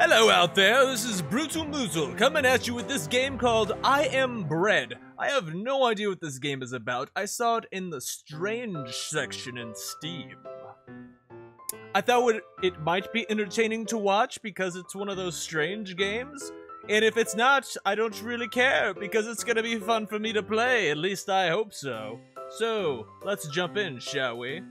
Hello out there, this is Brutal coming at you with this game called I Am Bread. I have no idea what this game is about. I saw it in the strange section in Steam. I thought it might be entertaining to watch because it's one of those strange games. And if it's not, I don't really care because it's gonna be fun for me to play, at least I hope so. So, let's jump in, shall we?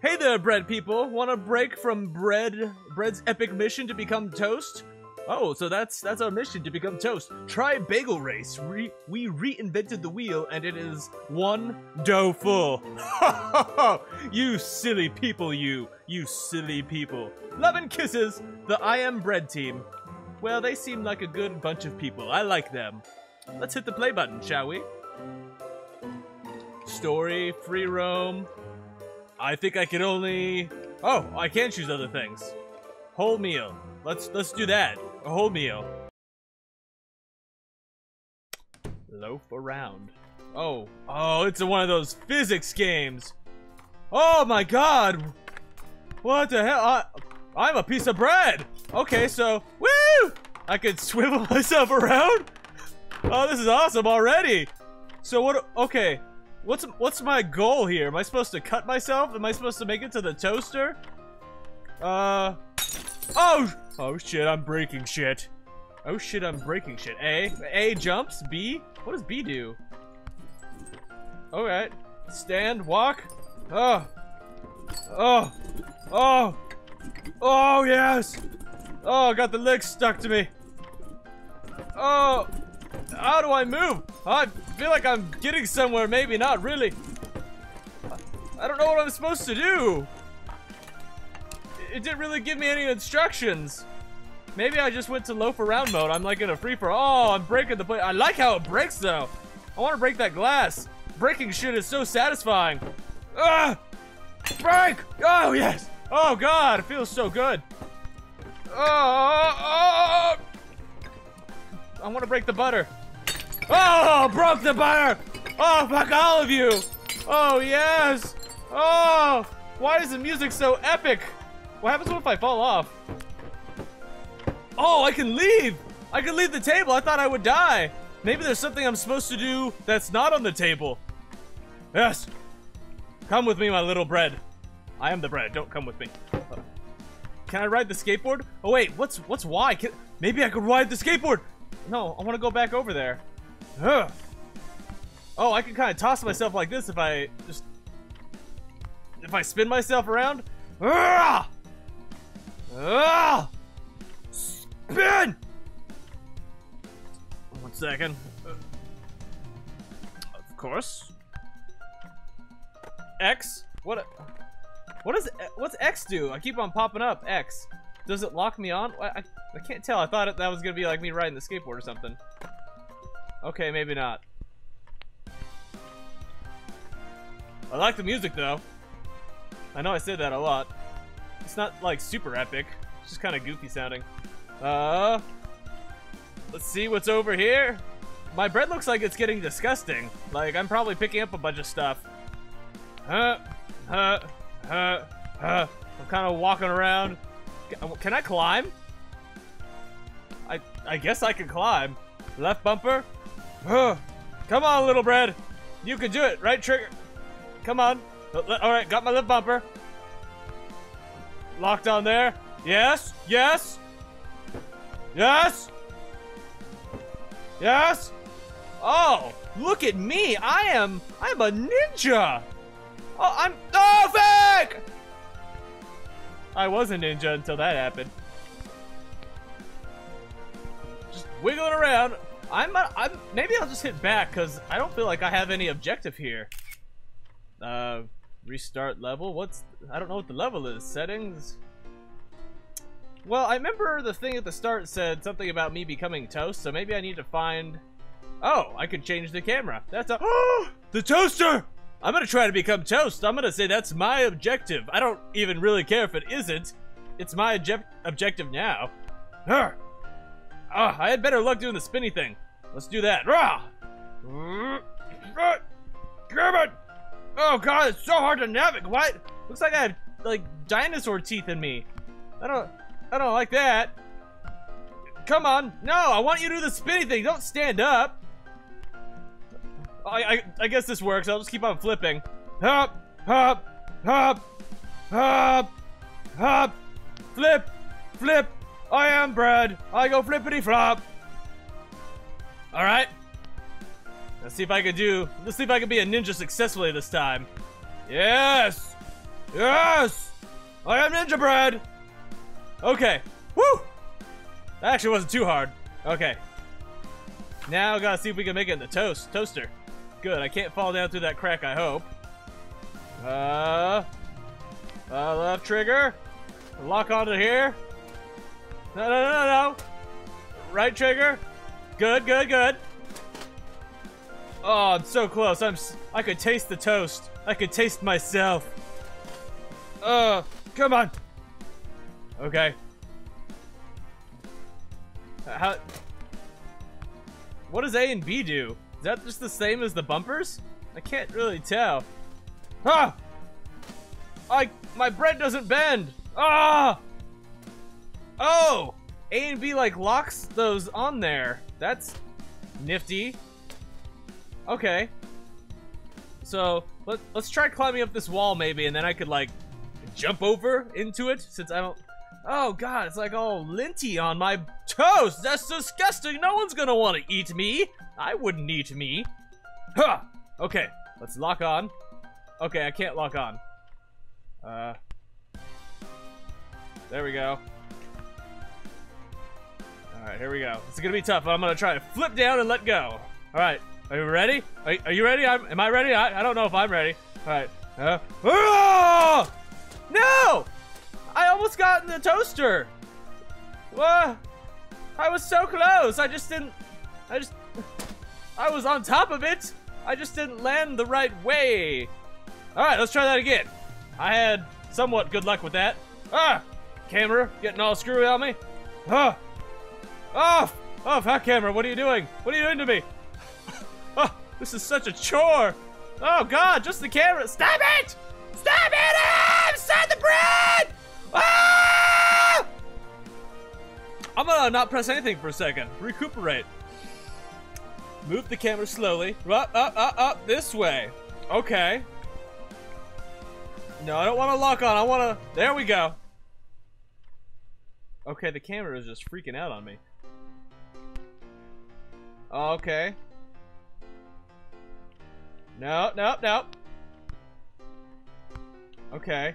Hey there, bread people! Want a break from bread, bread's epic mission to become toast? Oh, so that's that's our mission to become toast. Try bagel race. Re we reinvented the wheel, and it is one dough full. you silly people, you you silly people. Love and kisses, the I am bread team. Well, they seem like a good bunch of people. I like them. Let's hit the play button, shall we? Story, free roam, I think I can only... Oh, I can choose other things. Whole meal. Let's let's do that. A whole meal. Loaf around. Oh, oh, it's one of those physics games. Oh my god! What the hell? I, I'm a piece of bread! Okay, so, woo! I could swivel myself around? Oh, this is awesome already! So what, okay, What's what's my goal here? Am I supposed to cut myself? Am I supposed to make it to the toaster? Uh. Oh! Oh shit, I'm breaking shit. Oh shit, I'm breaking shit. A. A jumps. B. What does B do? Alright. Stand. Walk. Oh. Oh. Oh. Oh, yes. Oh, got the legs stuck to me. Oh. How do I move? I feel like I'm getting somewhere, maybe not really. I don't know what I'm supposed to do. It didn't really give me any instructions. Maybe I just went to loaf around mode. I'm like in a free for Oh, I'm breaking the plate. I like how it breaks though. I want to break that glass. Breaking shit is so satisfying. Ah! Break! Oh, yes! Oh, God, it feels so good. Oh, oh, oh. I want to break the butter. Broke the butter! Oh, fuck all of you! Oh, yes! Oh! Why is the music so epic? What happens if I fall off? Oh, I can leave! I can leave the table! I thought I would die! Maybe there's something I'm supposed to do that's not on the table. Yes! Come with me, my little bread. I am the bread. Don't come with me. Can I ride the skateboard? Oh, wait. What's what's why? Can, maybe I could ride the skateboard! No, I want to go back over there. Ugh. Oh, I can kind of toss myself like this if I just... If I spin myself around. Ugh! Ugh! Spin! One second. Of course. X? What? What does what's X do? I keep on popping up. X. Does it lock me on? I, I can't tell. I thought that was gonna be like me riding the skateboard or something. Okay, maybe not. I like the music though. I know I said that a lot. It's not like super epic. It's just kind of goofy sounding. Uh, let's see what's over here. My bread looks like it's getting disgusting. Like I'm probably picking up a bunch of stuff. Huh, huh, huh, huh. I'm kind of walking around. Can I climb? I I guess I can climb. Left bumper, Come on, little bread. You can do it, right, Trigger? Come on. Uh, all right, got my lip bumper. Locked on there. Yes, yes. Yes. Yes. Oh, look at me. I am, I'm a ninja. Oh, I'm, oh, fake! I was a ninja until that happened. Just wiggling around. I'm, uh, I'm, maybe I'll just hit back because I don't feel like I have any objective here. Uh, restart level. What's, I don't know what the level is. Settings. Well, I remember the thing at the start said something about me becoming toast, so maybe I need to find. Oh, I could change the camera. That's a. The toaster. I'm gonna try to become toast. I'm gonna say that's my objective. I don't even really care if it isn't. It's my object objective now. Huh. Ah, I had better luck doing the spinny thing. Let's do that. Rah! Grab it! Oh god, it's so hard to navigate. What? Looks like I have like dinosaur teeth in me. I don't I don't like that. come on. No, I want you to do the spinny thing. Don't stand up. I, I, I guess this works. I'll just keep on flipping. Hop, hop, hop, hop, hop, flip, flip. I am bread. I go flippity flop. All right. Let's see if I can do. Let's see if I can be a ninja successfully this time. Yes. Yes. I am ninja bread. Okay. Woo. That actually wasn't too hard. Okay. Now gotta see if we can make it in the toast toaster. Good. I can't fall down through that crack. I hope. Uh. Uh, left trigger. Lock onto here. No, no, no, no. Right trigger. Good, good, good. Oh, I'm so close. I'm. S I could taste the toast. I could taste myself. Uh, come on. Okay. How? What does A and B do? Is that just the same as the bumpers? I can't really tell. Ah! I my bread doesn't bend. Ah! Oh! A and B like locks those on there. That's nifty. Okay. So let, let's try climbing up this wall maybe, and then I could like jump over into it since I don't. Oh god, it's like all linty on my toast. That's disgusting. No one's gonna want to eat me. I wouldn't eat me. Huh. Okay, let's lock on. Okay, I can't lock on. Uh. There we go. Alright, here we go. It's gonna be tough. I'm gonna try to flip down and let go. Alright, are you ready? Are, are you ready? I'm, am I ready? I, I don't know if I'm ready. Alright. Uh, oh! No! I almost got in the toaster. What? I was so close. I just didn't. I just. I was on top of it. I just didn't land the right way. Alright, let's try that again. I had somewhat good luck with that. Ah! Camera getting all screwy on me. Ah! Off! Off! Camera, what are you doing? What are you doing to me? oh, this is such a chore. Oh god, just the camera. Stop it! Stop it! Ah, stop the bread! Ah! I'm gonna not press anything for a second. Recuperate. Move the camera slowly. Up, up, up, up, this way. Okay. No, I don't want to lock on. I want to... There we go. Okay, the camera is just freaking out on me. Okay. No, no, no. Okay.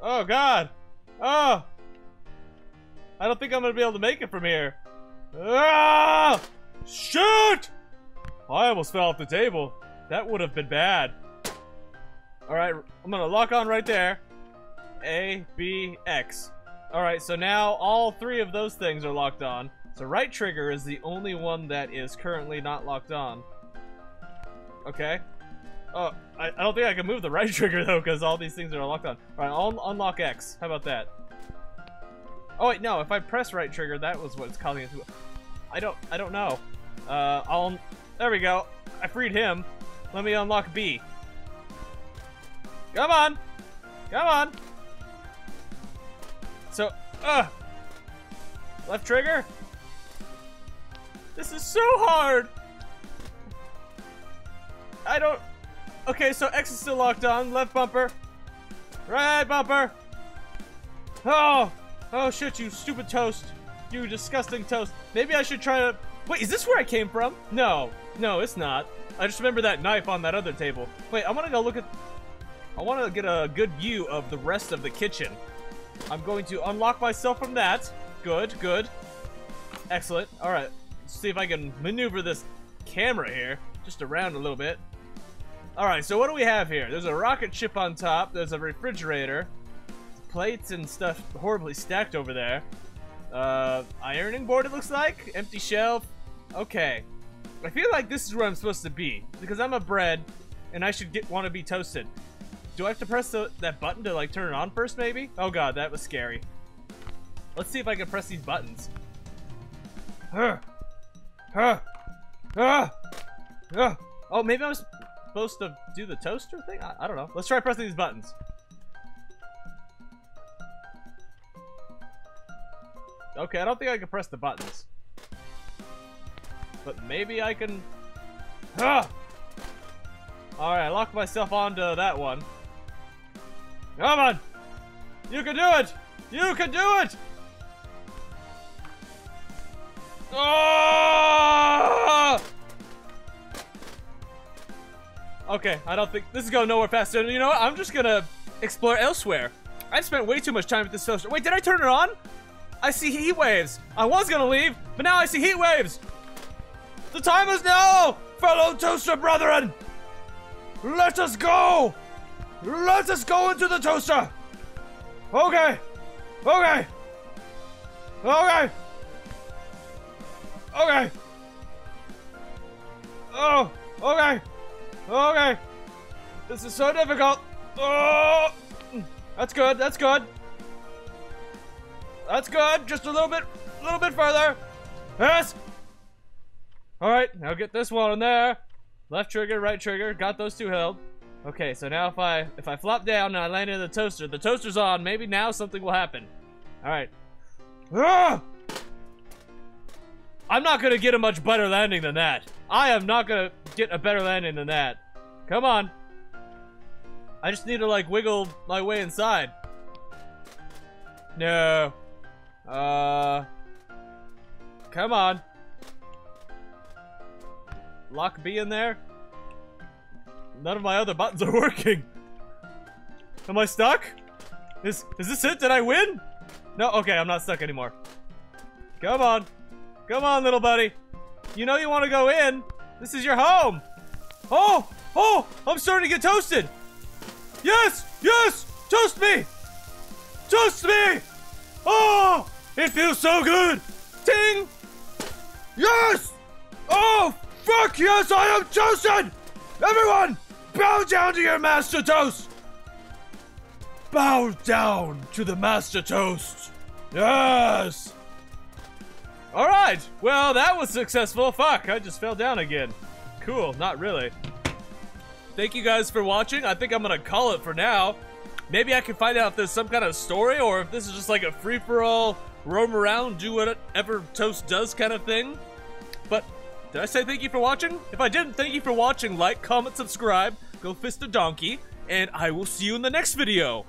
Oh, God. Oh. I don't think I'm going to be able to make it from here. Ah! Shoot! I almost fell off the table. That would have been bad. Alright, I'm going to lock on right there. A, B, X. Alright, so now all three of those things are locked on. So right trigger is the only one that is currently not locked on. Okay. Oh, I, I don't think I can move the right trigger though, because all these things are locked on. Alright, I'll unlock X. How about that? Oh wait, no, if I press right trigger, that was what's causing it to... I don't, I don't know. Uh, I'll... There we go. I freed him. Let me unlock B. Come on! Come on! So, uh Left trigger? This is so hard! I don't... Okay, so X is still locked on. Left bumper. Right bumper. Oh! Oh shit, you stupid toast. You disgusting toast. Maybe I should try to... Wait, is this where I came from? No. No, it's not. I just remember that knife on that other table. Wait, I want to go look at... I want to get a good view of the rest of the kitchen. I'm going to unlock myself from that. Good, good. Excellent. Alright, see if I can maneuver this camera here just around a little bit. Alright, so what do we have here? There's a rocket ship on top. There's a refrigerator. Plates and stuff horribly stacked over there. Uh, ironing board it looks like. Empty shelf. Okay. I feel like this is where I'm supposed to be. Because I'm a bread, and I should get want to be toasted. Do I have to press the, that button to like turn it on first maybe? Oh god, that was scary. Let's see if I can press these buttons. Huh. Huh. Oh, maybe I was supposed to do the toaster thing? I, I don't know. Let's try pressing these buttons. Okay, I don't think I can press the buttons. But maybe I can... Ah! Alright, I locked myself onto that one. Come on! You can do it! You can do it! Oh! Okay, I don't think this is going nowhere faster. You know what? I'm just gonna explore elsewhere. I spent way too much time with this toaster. Wait, did I turn it on? I see heat waves. I was gonna leave, but now I see heat waves. The time is now, fellow toaster brethren. Let us go. Let us go into the toaster. Okay. Okay. Okay. Okay. Oh, okay. Okay. This is so difficult. Oh, that's good. That's good. That's good. Just a little bit, a little bit further. Yes. All right. Now get this one in there. Left trigger, right trigger. Got those two held. Okay, so now if I if I flop down and I land in the toaster, the toaster's on. Maybe now something will happen. All right. Ah! I'm not gonna get a much better landing than that. I am not gonna get a better landing than that. Come on. I just need to like wiggle my way inside. No. Uh. Come on. Lock B in there. None of my other buttons are working. Am I stuck? Is is this it? Did I win? No, okay, I'm not stuck anymore. Come on. Come on, little buddy. You know you want to go in. This is your home. Oh, oh, I'm starting to get toasted. Yes, yes, toast me. Toast me. Oh, it feels so good. Ting. Yes. Oh, fuck yes, I am toasted. Everyone, bow down to your master toast. Bow down to the master toast. Yes. Alright, well that was successful. Fuck, I just fell down again. Cool, not really. Thank you guys for watching. I think I'm gonna call it for now. Maybe I can find out if there's some kind of story or if this is just like a free-for-all, roam around, do whatever Toast does kind of thing. But, did I say thank you for watching? If I didn't, thank you for watching. Like, comment, subscribe, go fist a donkey, and I will see you in the next video.